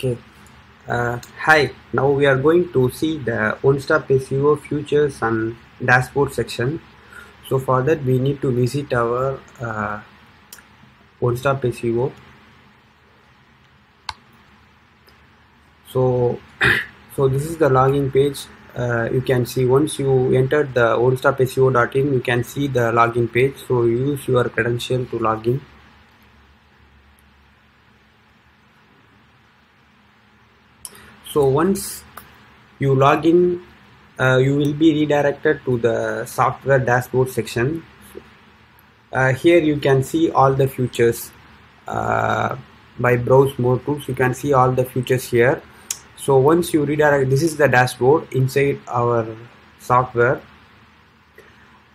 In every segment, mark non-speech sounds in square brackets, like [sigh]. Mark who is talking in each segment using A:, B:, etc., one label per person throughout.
A: Okay. Uh, hi. Now we are going to see the One Stop SEO futures and dashboard section. So for that we need to visit our uh, One Stop SEO. So [coughs] so this is the login page. Uh, you can see once you enter the onstopseo.in you can see the login page so use your credential to login so once you log in uh, you will be redirected to the software dashboard section. Uh, here you can see all the features uh, by browse more tools. You can see all the features here. So once you redirect this is the dashboard inside our software.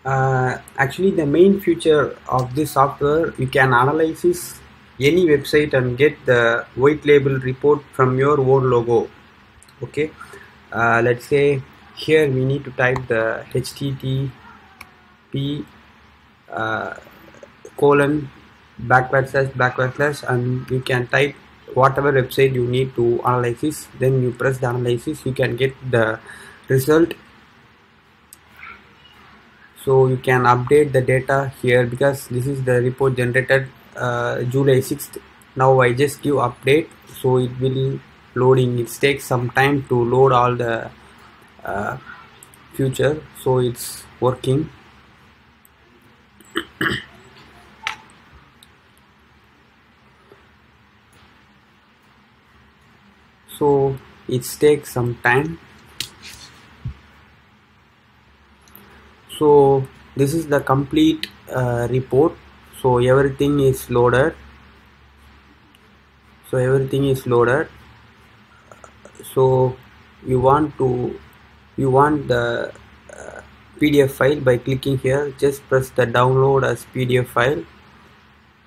A: Uh, actually the main feature of this software you can analyze any website and get the white label report from your own logo okay. Uh, let's say here we need to type the http uh, colon backward slash backward slash and you can type whatever website you need to analyze then you press the analysis you can get the result. So you can update the data here because this is the report generated uh, July 6th now I just give update so it will loading. It takes some time to load all the uh, future so it's working. [coughs] So it takes some time. So this is the complete uh, report. So everything is loaded. So everything is loaded so you want to you want the uh, PDF file by clicking here. Just press the download as PDF file.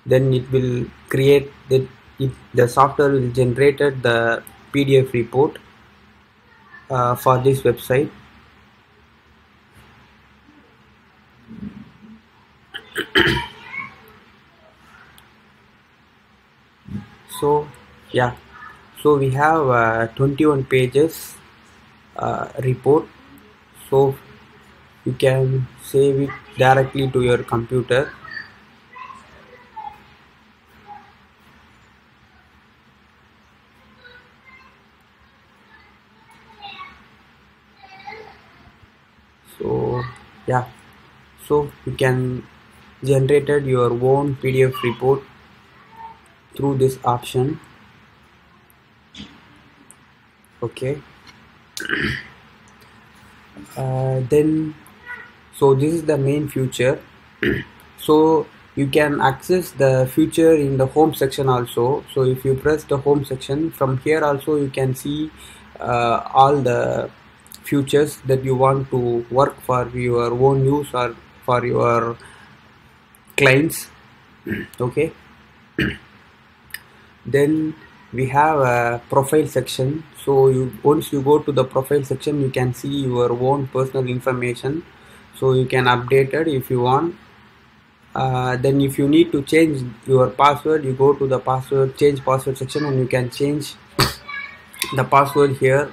A: Then it will create the it, the software will generated the PDF report uh, for this website. [coughs] So yeah so we have uh, 21 pages uh, report. So you can save it directly to your computer. So yeah. So you can generated your own pdf report through this option okay. Uh, then so this is the main feature so you can access the feature in the home section also. So if you press the home section from here also you can see uh, all the features that you want to work for your own use or for your clients. Okay. Then we have a profile section. So you once you go to the profile section you can see your own personal information. So you can update it if you want. Uh, then if you need to change your password you go to the password change password section and you can change [coughs] the password here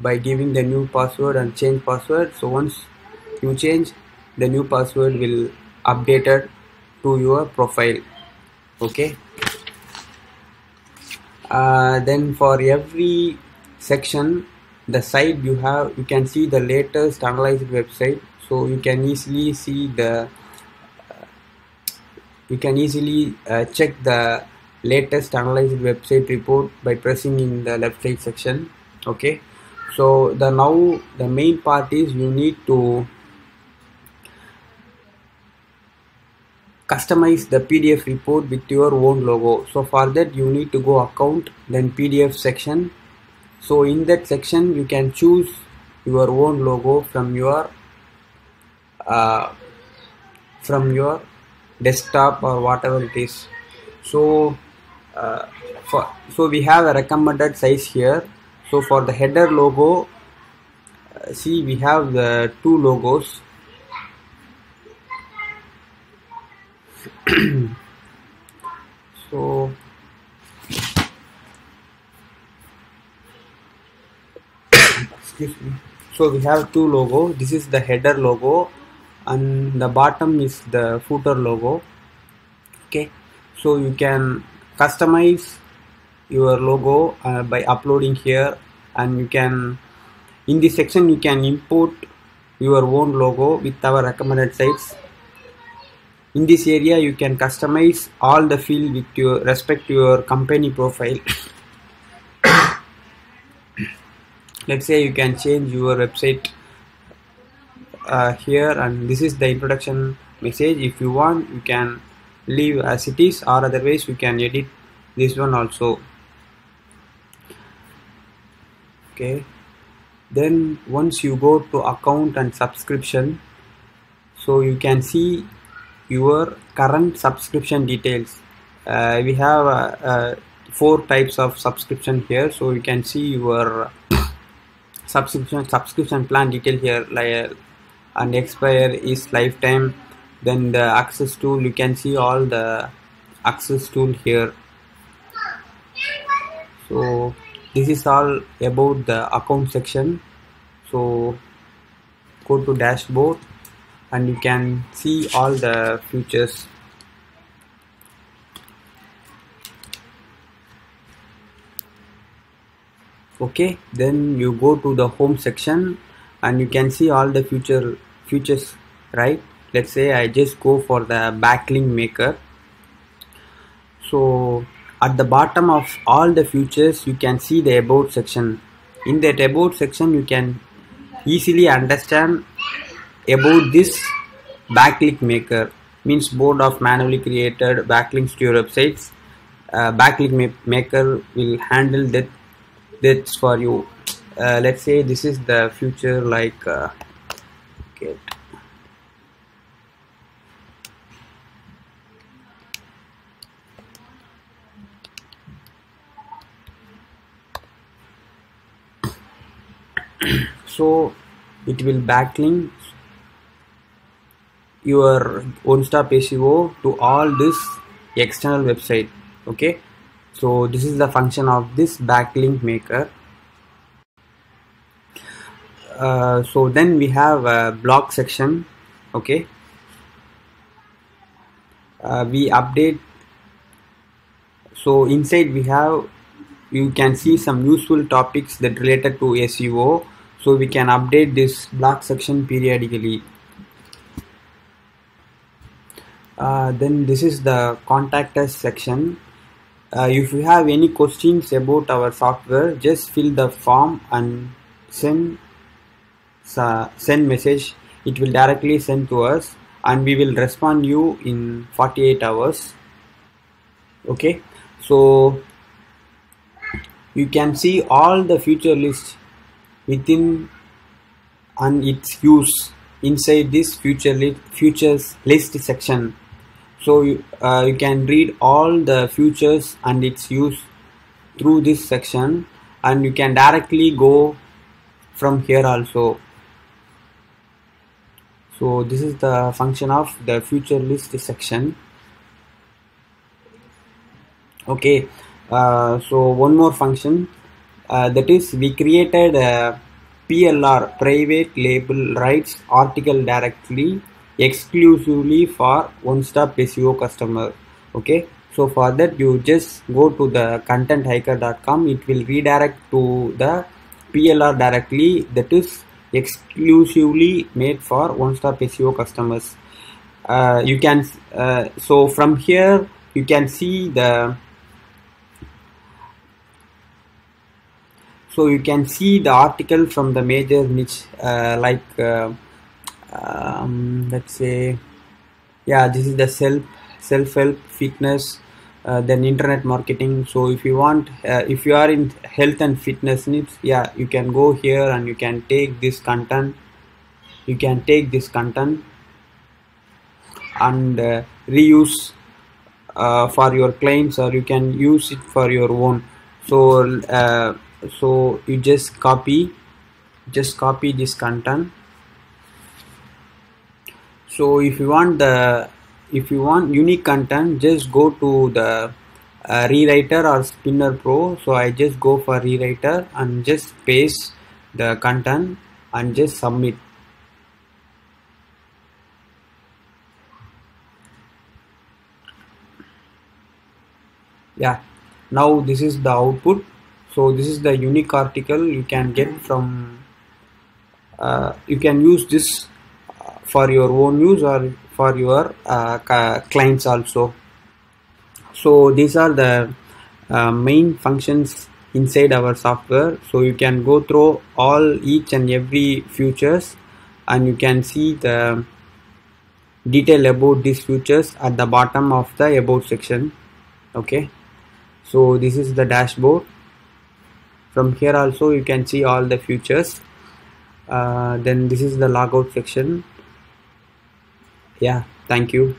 A: by giving the new password and change password. So once you change the new password will updated to your profile. Okay uh, then for every section the site you have you can see the latest analyzed website. So you can easily see the uh, you can easily uh, check the latest analyzed website report by pressing in the left side section. Okay. So the now the main part is you need to customize the pdf report with your own logo. So for that you need to go account then pdf section. So in that section you can choose your own logo from your uh, from your desktop or whatever it is. So uh, for so we have a recommended size here. So for the header logo uh, see we have the two logos [clears throat] so [coughs] excuse me. So we have two logo. This is the header logo and the bottom is the footer logo. Okay. So you can customize your logo uh, by uploading here and you can in this section you can import your own logo with our recommended sites in this area you can customize all the field with your respect to your company profile. [coughs] Let's say you can change your website uh, here and this is the introduction message. If you want you can leave as it is or otherwise you can edit this one also. Okay. Then once you go to account and subscription so you can see your current subscription details. Uh, we have uh, uh, four types of subscription here. So you can see your [coughs] subscription subscription plan detail here like and expire is lifetime. Then the access tool you can see all the access tool here. So this is all about the account section. So go to dashboard and you can see all the features. Okay then you go to the home section and you can see all the future features right? Let's say I just go for the backlink maker. So at the bottom of all the features you can see the about section. In that about section you can easily understand about this backlink maker means board of manually created backlinks to your websites. Uh, backlink ma maker will handle that that's for you. Uh, let's say this is the future like uh, so it will backlink your One Stop SEO to all this external website okay? So this is the function of this backlink maker. Uh, so then we have a blog section okay? Uh, we update. So inside we have you can see some useful topics that related to SEO so we can update this blog section periodically uh, then this is the contact us section. Uh, if you have any questions about our software just fill the form and send uh, send message. It will directly send to us and we will respond you in 48 hours. Okay? So you can see all the future list within and its use inside this future list futures list section so you, uh, you can read all the futures and its use through this section. And you can directly go from here also. So this is the function of the future list section. Okay uh, so one more function. Uh, that is we created a PLR private label rights article directly exclusively for one stop SEO customer okay? So for that you just go to the contenthiker.com it will redirect to the PLR directly. That is exclusively made for one stop SEO customers. Uh, you can uh, so from here you can see the so you can see the article from the major niche uh, like uh, um, let's say yeah this is the self self-help fitness uh, then internet marketing. So if you want uh, if you are in health and fitness needs yeah you can go here and you can take this content. You can take this content and uh, reuse uh, for your claims or you can use it for your own. So uh, so you just copy just copy this content so if you want the if you want unique content just go to the uh, rewriter or spinner pro. So i just go for rewriter and just paste the content and just submit. Yeah. Now this is the output. So this is the unique article you can get from uh, you can use this for your own use or for your uh, clients also. So these are the uh, main functions inside our software. So you can go through all each and every features and you can see the detail about these features at the bottom of the about section. Okay? So this is the dashboard. From here also you can see all the features uh, then this is the logout section yeah thank you